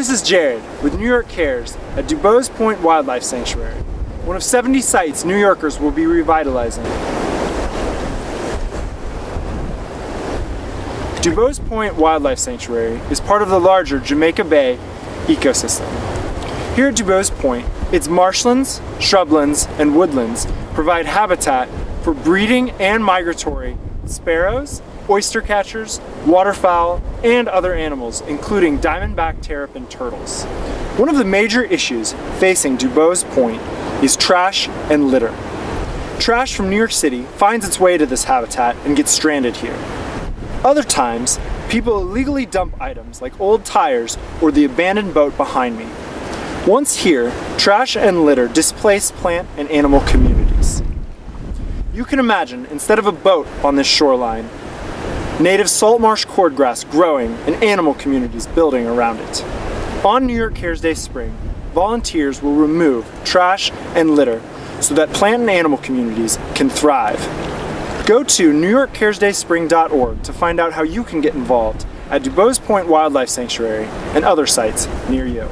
This is Jared with New York Cares at Dubos Point Wildlife Sanctuary, one of 70 sites New Yorkers will be revitalizing. Dubos Point Wildlife Sanctuary is part of the larger Jamaica Bay ecosystem. Here at Dubos Point, its marshlands, shrublands, and woodlands provide habitat for breeding and migratory sparrows, oyster catchers, waterfowl, and other animals, including diamondback terrapin turtles. One of the major issues facing Dubos Point is trash and litter. Trash from New York City finds its way to this habitat and gets stranded here. Other times, people illegally dump items like old tires or the abandoned boat behind me. Once here, trash and litter displace plant and animal communities. You can imagine, instead of a boat on this shoreline, native salt marsh cordgrass growing and animal communities building around it. On New York Cares Day Spring, volunteers will remove trash and litter so that plant and animal communities can thrive. Go to newyorkcaresdayspring.org to find out how you can get involved at Dubos Point Wildlife Sanctuary and other sites near you.